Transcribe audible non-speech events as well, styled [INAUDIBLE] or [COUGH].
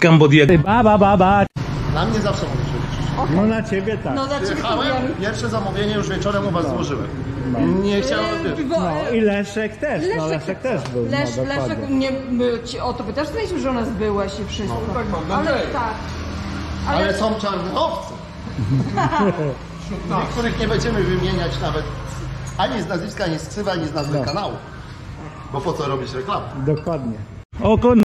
Cambodia. Ba, ba, ba, ba. Na mnie zawsze możesz liczyć. No na ciebie tak. No dla ciebie pierwsze zamówienie już wieczorem u was no. złożyłem. No. Nie chciałem, wiesz, Bo, No i Leszek też, no Leszek też był. No, Lesz, no, Leszek, nie, my, ci, o to by też znaliśmy, że u nas byłeś i wszystko. tak mam ale tak. ale są czarne owce. [LAUGHS] Tak. Niektórych nie będziemy wymieniać nawet ani z nazwiska, ani z ksywa, ani z nazwy kanału. Bo po co robić reklamę? Dokładnie. Oko